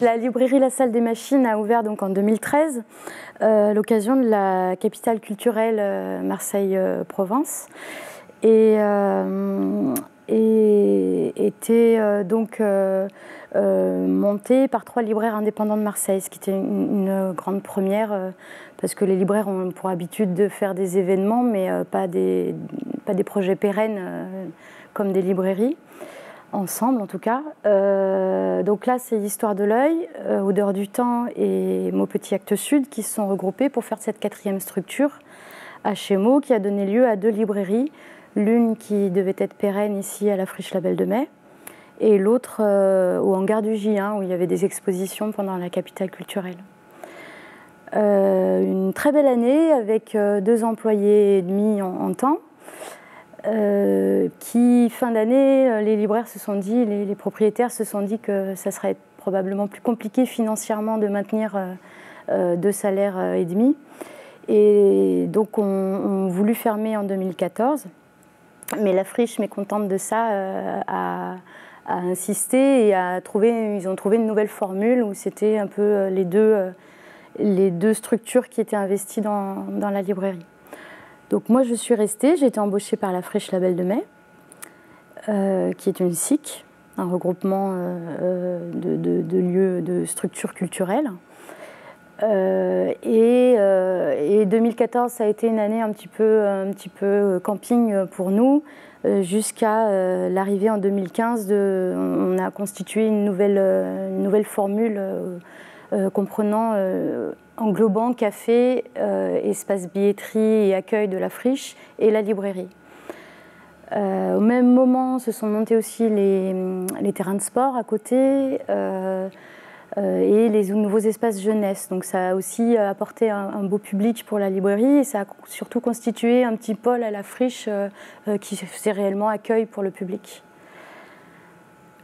La librairie La Salle des Machines a ouvert donc en 2013 à l'occasion de la capitale culturelle Marseille-Provence et, et, était donc euh, monté par trois libraires indépendants de Marseille, ce qui était une, grande première, euh, parce que les libraires ont pour habitude de faire des événements, mais euh, pas des projets pérennes comme des librairies, ensemble en tout cas. donc là, c'est l'histoire de l'œil, Odeur du temps et Mon Petit Acte Sud qui se sont regroupés pour faire cette quatrième structure à Chémeaux, qui a donné lieu à deux librairies, l'une qui devait être pérenne ici à la Friche Label de Mai, et l'autre euh, au hangar du J1 où il y avait des expositions pendant la capitale culturelle. Euh, une très belle année avec euh, deux employés et demi en, temps. Qui, fin d'année, les libraires se sont dit, les, propriétaires se sont dit que ça serait probablement plus compliqué financièrement de maintenir deux salaires et demi. Et donc, on, on fermer en 2014. Mais la friche, mécontente de ça, a, à insister et à trouver, ils ont trouvé une nouvelle formule où c'était un peu euh, les deux, euh, les deux structures qui étaient investies dans, la librairie. Donc moi je suis restée, j'ai été embauchée par la Friche Label de Mai, euh, qui est une SIC, un regroupement de, de, lieux, de structures culturelles. et, et, 2014, ça a été une année un petit peu, camping pour nous. Euh, jusqu'à euh, l'arrivée en 2015, de, on a constitué une nouvelle, euh, une nouvelle formule comprenant, englobant café, espace billetterie et accueil de la friche et la librairie. au même moment, se sont montés aussi les, terrains de sport à côté. Euh, et les nouveaux espaces jeunesse. Donc ça a aussi apporté un, beau public pour la librairie et ça a surtout constitué un petit pôle à la friche euh, euh, qui faisait réellement accueil pour le public.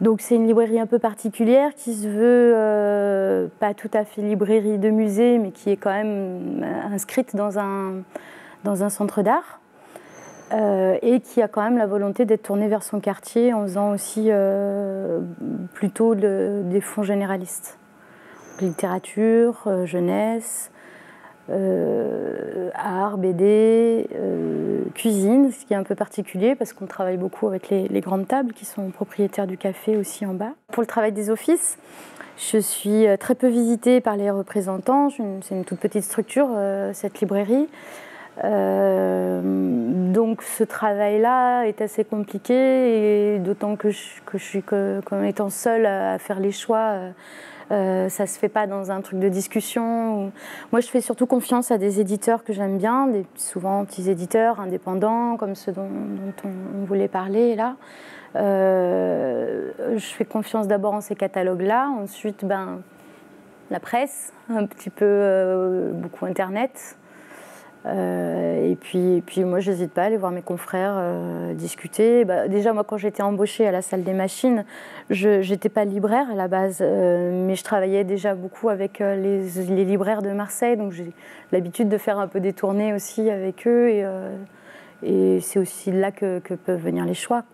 Donc c'est une librairie un peu particulière qui se veut pas tout à fait librairie de musée, mais qui est quand même inscrite dans un, dans un centre d'art. et qui a quand même la volonté d'être tournée vers son quartier en faisant aussi plutôt des fonds généralistes littérature, euh, jeunesse, euh, art, BD, euh, cuisine, ce qui est un peu particulier parce qu'on travaille beaucoup avec les, grandes tables qui sont propriétaires du café aussi en bas. Pour le travail des offices, je suis très peu visitée par les représentants. C'est une toute petite structure, cette librairie. Donc ce travail-là est assez compliqué et d'autant que je, suis comme étant seule à faire les choix euh, ça se fait pas dans un truc de discussion. Moi, je fais surtout confiance à des éditeurs que j'aime bien, souvent petits éditeurs indépendants, comme ceux dont, on, voulait parler là. Euh, je fais confiance d'abord en ces catalogues-là, ensuite, ben, la presse, un petit peu, euh, beaucoup Internet. Euh, et, puis, puis moi, je n'hésite pas à aller voir mes confrères euh, discuter. Bah, déjà, moi, quand j'étais embauchée à la salle des machines, je n'étais pas libraire à la base, euh, mais je travaillais déjà beaucoup avec les, libraires de Marseille, donc j'ai l'habitude de faire un peu des tournées aussi avec eux. Et, et c'est aussi là que peuvent venir les choix.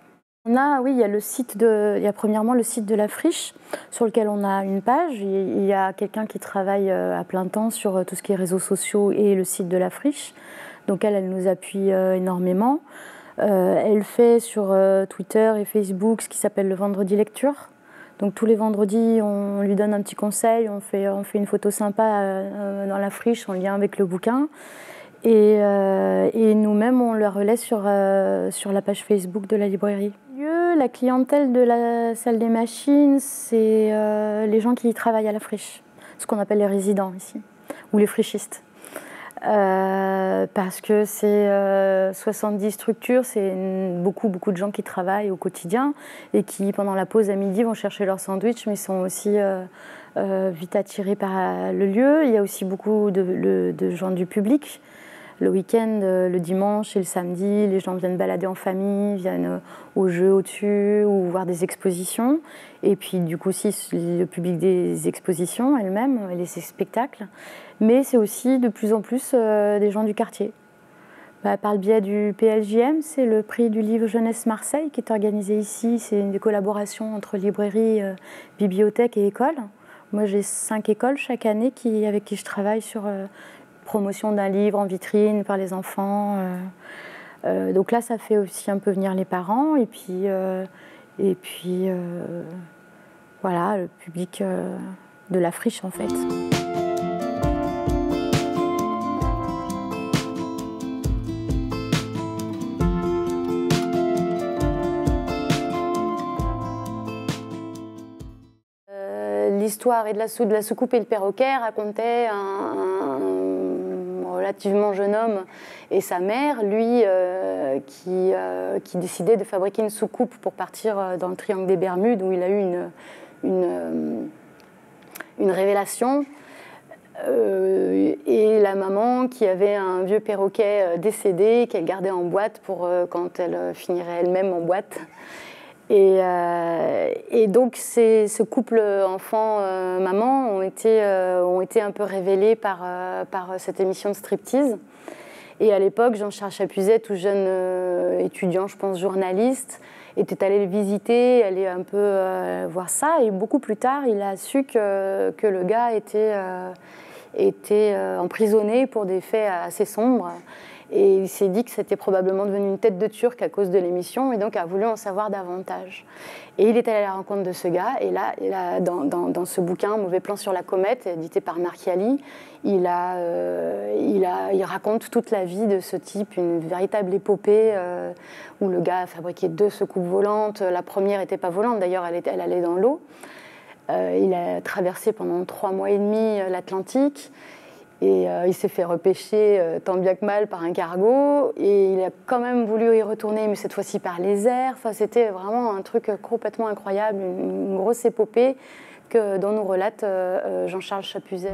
On a, oui, il y a le site de, il y a premièrement le site de la friche sur lequel on a une page. Il y a quelqu'un qui travaille euh, à plein temps sur euh, tout ce qui est réseaux sociaux et le site de la friche. Donc elle, elle nous appuie euh, énormément. elle fait sur Twitter et Facebook ce qui s'appelle le vendredi lecture. Donc tous les vendredis, on lui donne un petit conseil, on fait, une photo sympa dans la friche en lien avec le bouquin. Et, nous-mêmes, on le relaie sur la page Facebook de la librairie. La clientèle de la salle des machines, c'est euh, les gens qui travaillent à la friche, ce qu'on appelle les résidents ici, ou les frichistes. Euh, parce que c'est 70 euh, structures, c'est beaucoup, beaucoup de gens qui travaillent au quotidien et qui, pendant la pause à midi, vont chercher leur sandwich, mais sont aussi vite attirés par le lieu. Il y a aussi beaucoup de gens du public le week-end, euh, le dimanche et le samedi, les gens viennent balader en famille, viennent euh, au jeu au-dessus ou voir des expositions. Et puis du coup aussi le public des expositions elles-mêmes les spectacles. Mais c'est aussi de plus en plus euh, des gens du quartier. Bah, par le biais du PLJM, c'est le prix du livre Jeunesse Marseille qui est organisé ici. C'est une collaboration entre librairie, bibliothèque et école Moi, j'ai cinq écoles chaque année avec qui je travaille sur promotion d'un livre en vitrine par les enfants. donc là, ça fait aussi un peu venir les parents et puis, et puis voilà, le public de la friche en fait. l'histoire et de la, de la soucoupe et le perroquet racontait un, relativement jeune homme et sa mère, lui, euh, qui, euh, qui, décidait de fabriquer une soucoupe pour partir euh, dans le triangle des Bermudes, où il a eu une révélation. et la maman qui avait un vieux perroquet décédé qu'elle gardait en boîte pour quand elle finirait elle-même en boîte. Euh, et, donc ce couple enfant-maman ont, été, euh, ont été un peu révélés par, euh, par cette émission de striptease. Et à l'époque, Jean-Charles Chapuzet, tout jeune étudiant, je pense journaliste, était allé le visiter, allé un peu voir ça. Et beaucoup plus tard, il a su que, que le gars était, était emprisonné pour des faits assez sombres. Et il s'est dit que c'était probablement devenu une tête de turc à cause de l'émission et donc a voulu en savoir davantage. Et il est allé à la rencontre de ce gars et là, dans, ce bouquin, Mauvais plan sur la comète, édité par Marchiali, il, euh, il, raconte toute la vie de ce type, une véritable épopée euh, où le gars a fabriqué deux secoupes volantes. La première n'était pas volante, d'ailleurs, elle, elle, allait dans l'eau. Euh, il a traversé pendant trois mois et demi l'Atlantique. Et euh, il s'est fait repêcher euh, tant bien que mal par un cargo. Et il a quand même voulu y retourner, mais cette fois-ci par les airs. Enfin, c'était vraiment un truc complètement incroyable, une, grosse épopée que, dont nous relate euh, Jean-Charles Chapuzet.